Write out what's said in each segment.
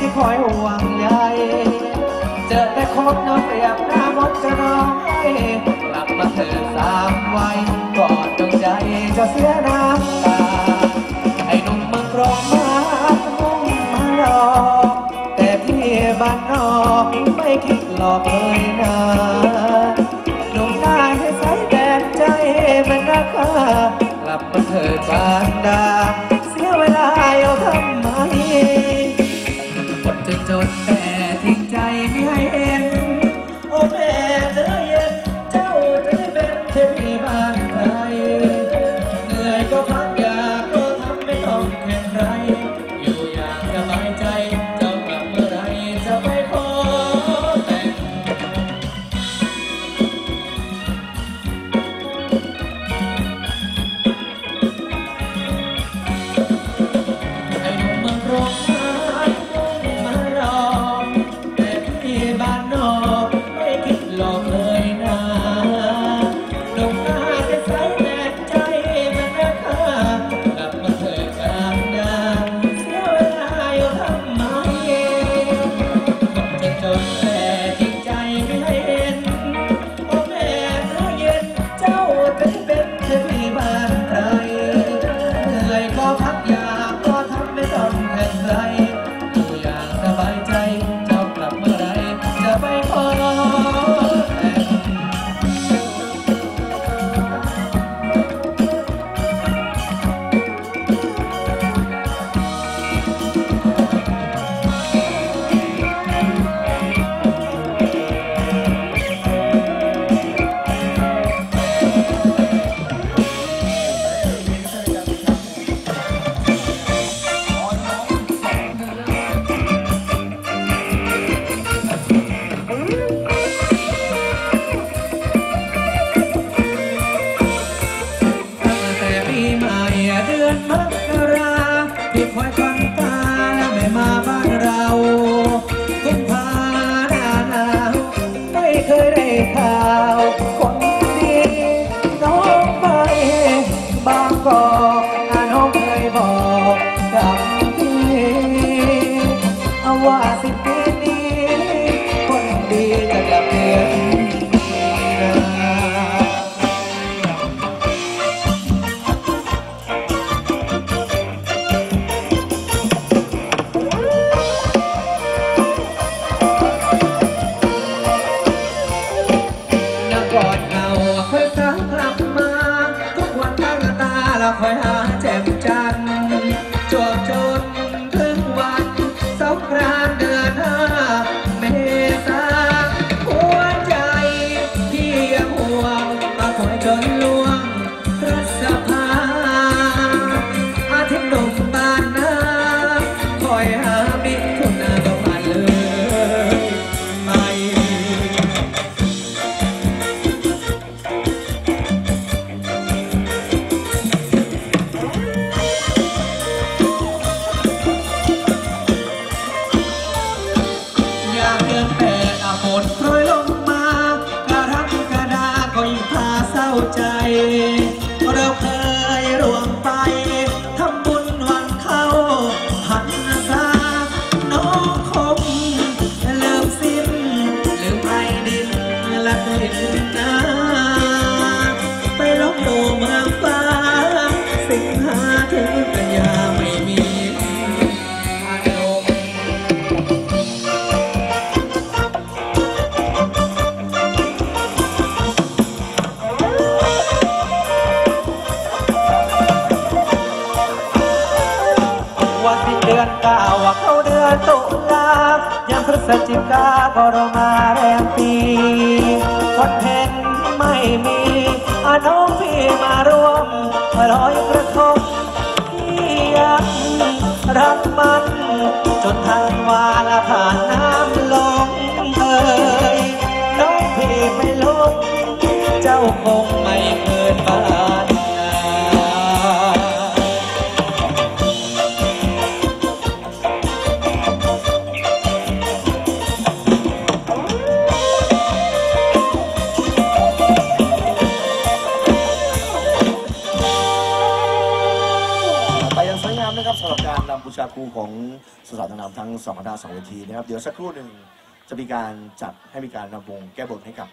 ที่คอยห่วงใยเจอแต่คนเอาเปียบหน้ามดจะร้องไห้กลับมาเธอสามวัยกอดดวงใจจะเสียน้ำตาไอ้หนุ่มมืงกรองมามุ่งมารอแต่พี่บ้านนอกไม่คิดหลอกเลยนะหนุ่มได้ให้ใส่แดดใจมันราคากลับมาเธอบานดาเสียเวลาเอาทำ Salvador. ิกาก็รมาแรงปีพดเห็นไม่มีอาน้องพี่มารวมรอยกระทงที่ยักรักมัน จนทางวาละผ่านน้ำลงเอยน้องพี่ไม่ลดเจ้าคงไม่เกิดไป ล่าวทางนำทั้งสองคณะสองเวทีนะครับ เดี๋ยวสักครู่หนึ่งจะมีการจัดให้มีการนำวงแก้บนให้กับ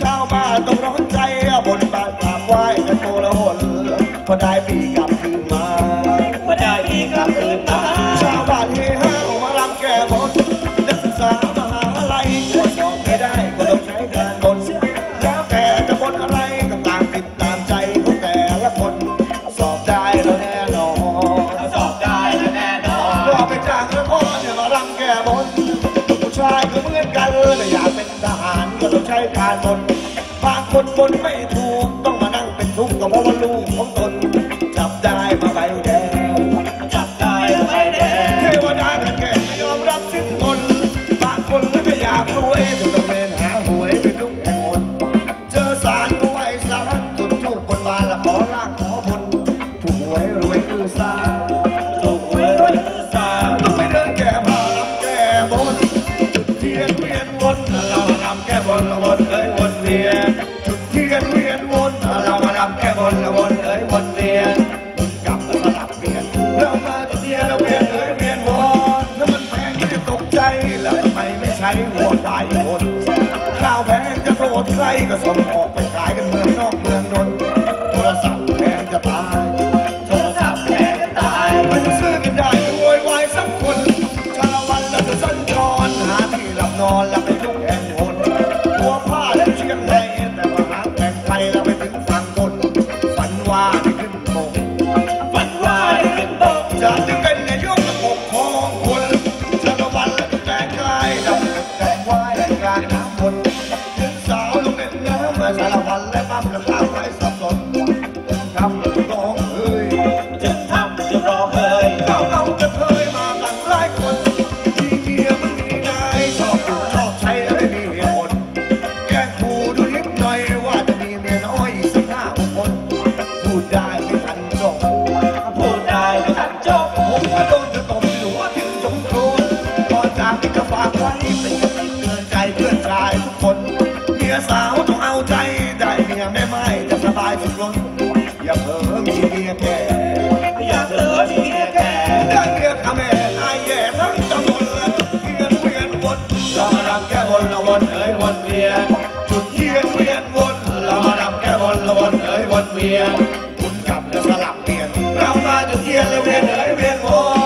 ชาวบ้านต้องร้อนใจบนบ้านกราบไหว้กันโตละหนพอได้ปีกับ คนบนไม่ถูกต้องมานั่งเป็นทุกข์ก็เพราะว่าลูกของตนจับได้มาใบแดงจับได้มาใบแดงเทวดากันแก่ไม่ยอมรับสิ้นทนบางคนไม่อยากรวยจนต้องเป็นหาหวยเป็นลุกแห่งคนเจอสารก็ไหวสารจุดทุบคนบานละขอร่างขอบนถูกหวยรวยคือสาร 一个？to see a little bit of a bit more.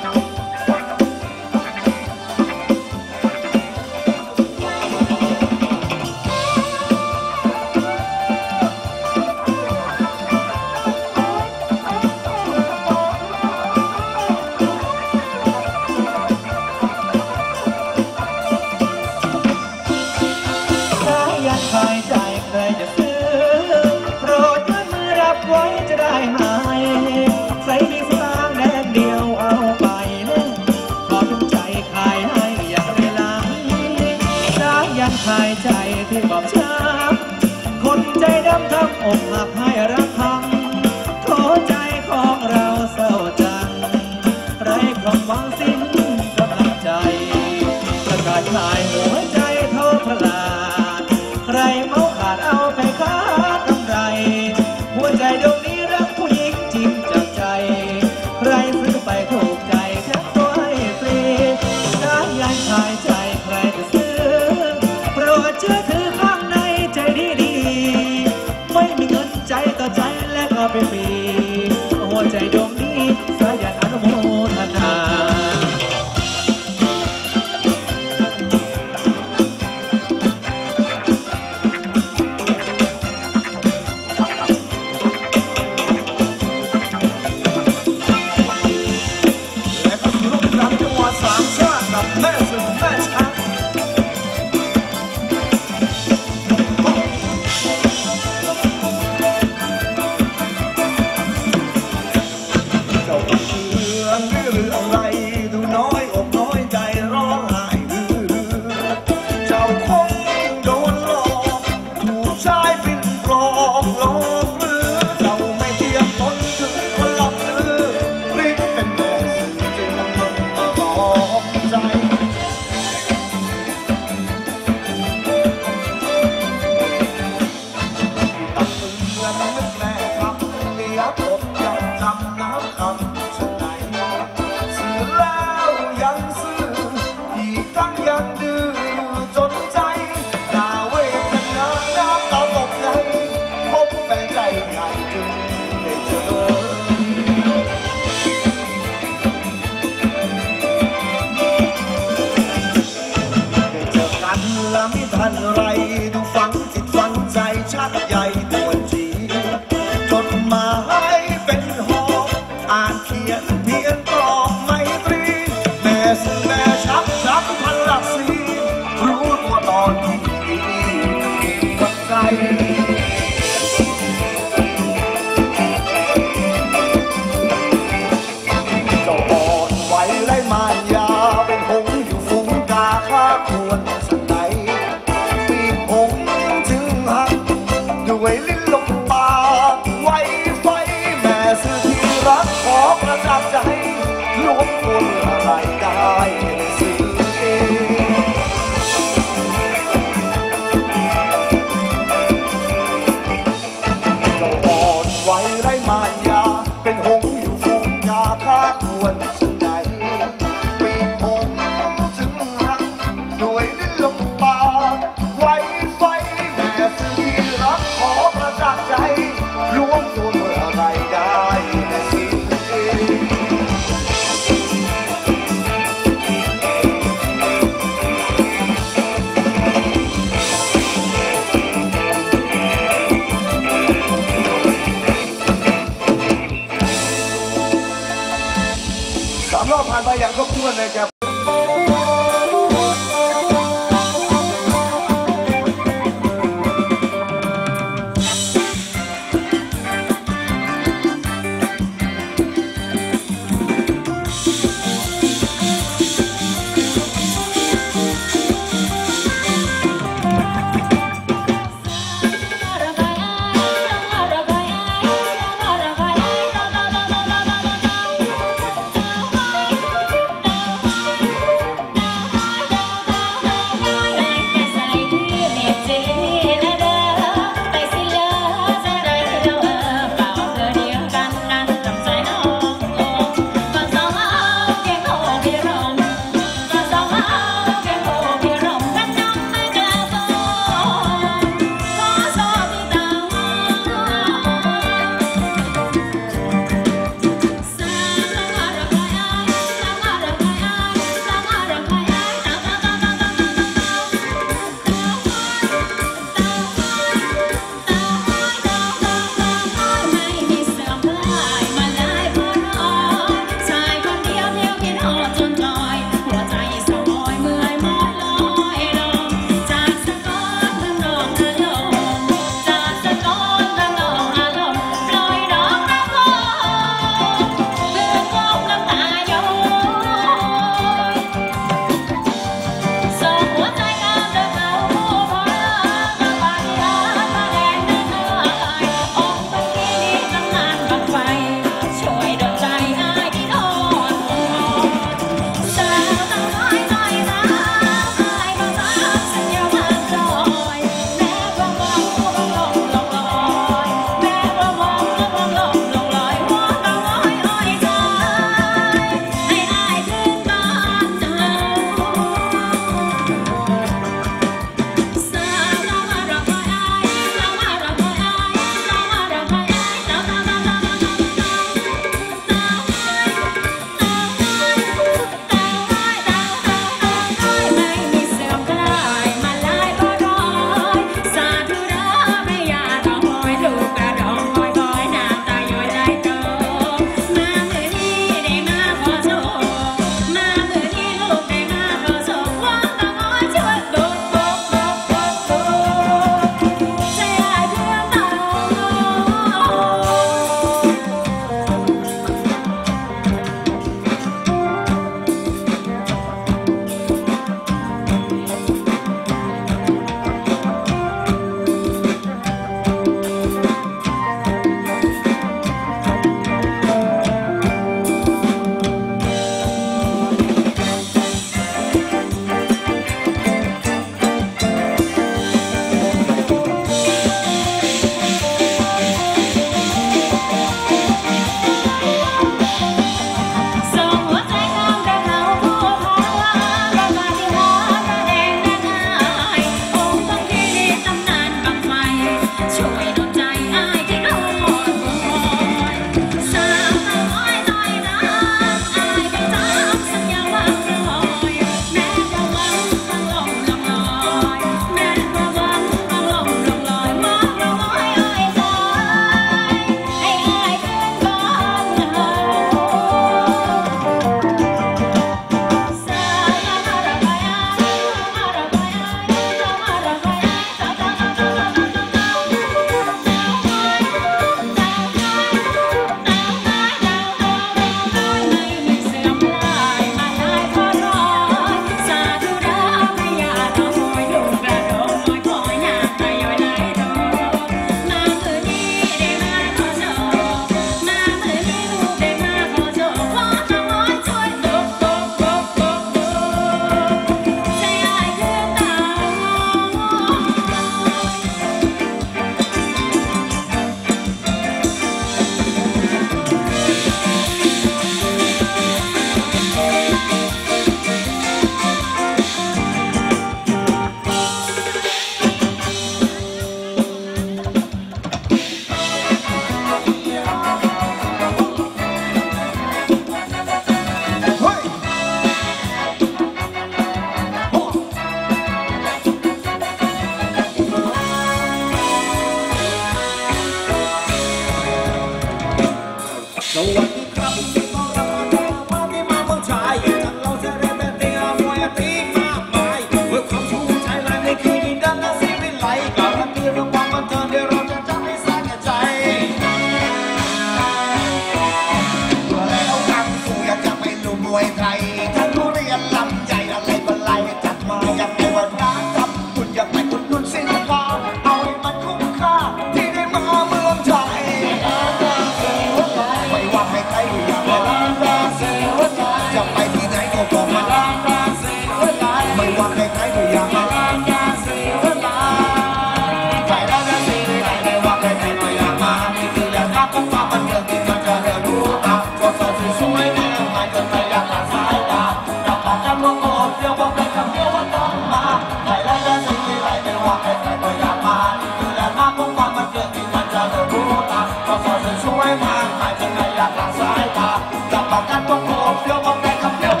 i don't know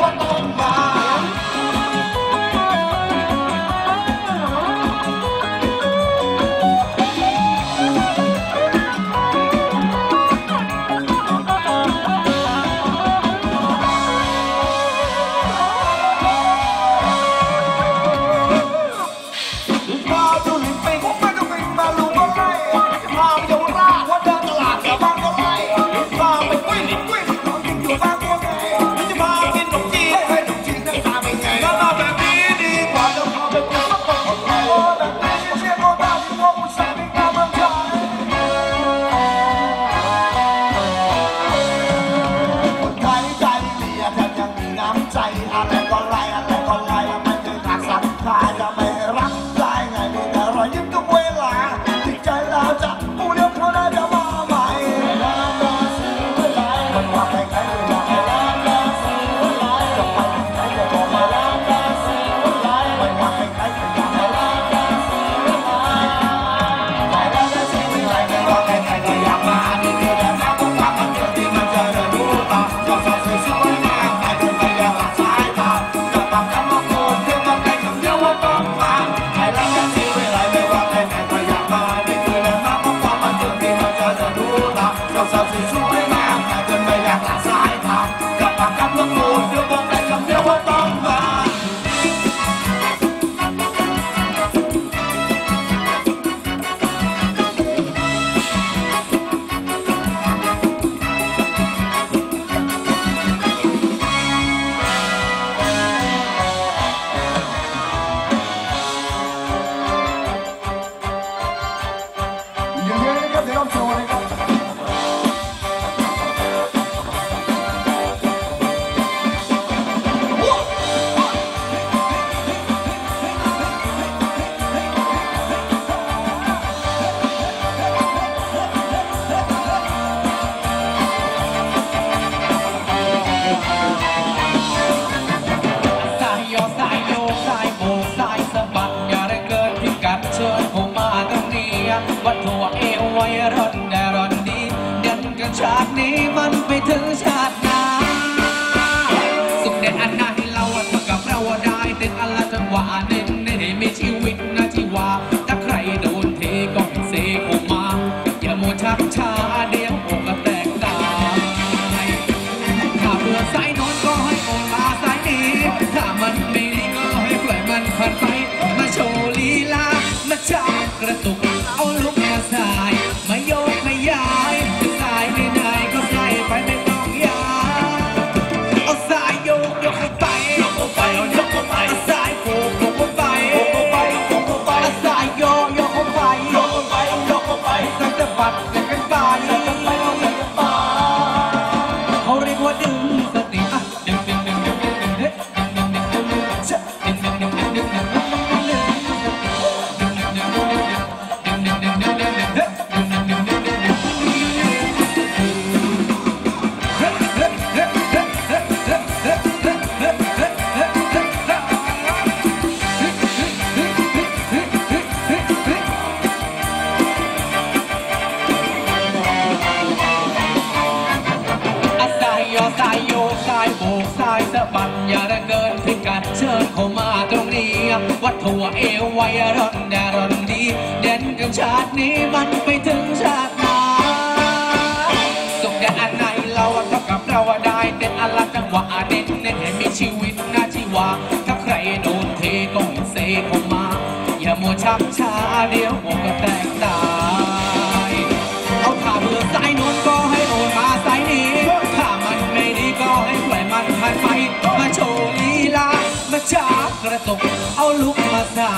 그ายโบกซ้ายสะบัดอย่าระเกินพิกัดเชิญเข้ามาตรงนี้ วัดถั่วเอวไวร้อนแดร้อนดี เด่นกันชาตินี้มันไปถึงชาติหน้าส่งแดนอันไนเราเท่ากับเราได้เด่นอันละจังหวะเด่นเด่นให้มีชีวิตน่าชีวาถ้าใครโดนเทก็เซเข้ามา อย่ามัวชักช้าเดี๋ยวหัก็แตกตา จากกระตุกเอาลุกมาใส่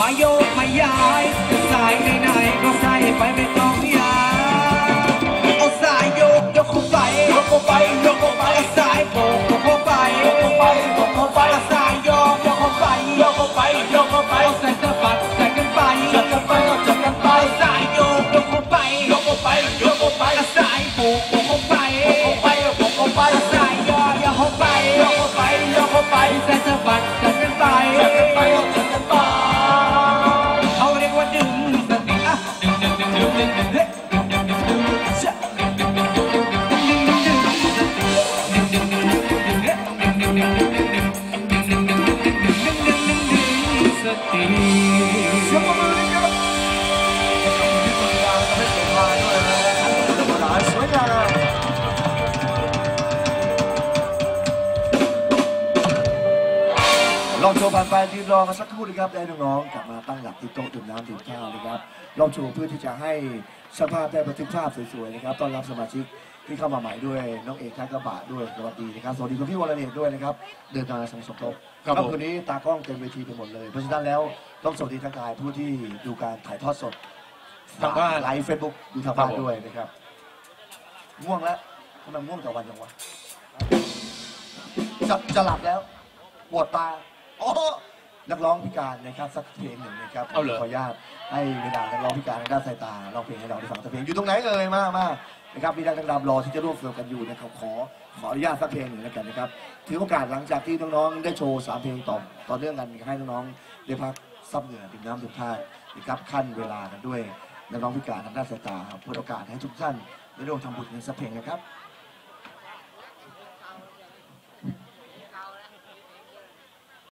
มาโยกมาย้ายจะใส่ไหนๆก็ใส่ไปไม่ต้อง ลองโชว์ผ่านไปทีมรองกันสักครู่นะครับได้น้องๆกลับมาตั้งหลักที่โต๊ะดื่มน้ำดื่มข้าวนะครับลองโชว์เพื่อที่จะให้สภาพได้บันทึกภาพสวยๆนะครับต้อนรับสมาชิกที่เข้ามาใหม่ด้วยน้องเอกทักกระบะด้วยสวัสดีนะครับสวัสดีคุณพี่วรเดชด้วยนะครับเดินทางมาสมทบครับผมคืนนี้ตากล้องเต็มเวทีไปหมดเลยเพราะฉะนั้นแล้วต้องสวัสดีทักทายผู้ที่ดูการถ่ายทอดสดทางบ้านไลฟ์เฟซบุ๊กดูทางบ้านครับผมด้วยนะครับง่วงแล้วทำไมง่วงแต่วันจังวะจะจะหลับแล้วปวดตา อ๋อนักร้องพิการนะครับสักเพลงหนึ่งนะครับเอาเหรอ ขออนุญาตให้เวลานักร้องพิการทางด้านสายตาร้องเพลงให้เราได้ฟังสักเพลงอยู่ตรงไหนเอ่ยมามานะครับมีนักดังๆรอที่จะร่วมเฟิร์มกันอยู่นะครับขอขออนุญาตสักเพลงหนึ่งแล้วกันนะครับถือโอกาสหลังจากที่น้องๆได้โชว์สามเพลงต่อต่อเนื่องกันให้น้องๆได้พักซับเหงื่อดื่มน้ำดื่มท่านะครับคั่นเวลากันด้วยนักร้องพิการทางด้านสายตาครับเปิดโอกาสให้ทุกท่านได้ร่วมทำบุญในสักเพลงนะครับ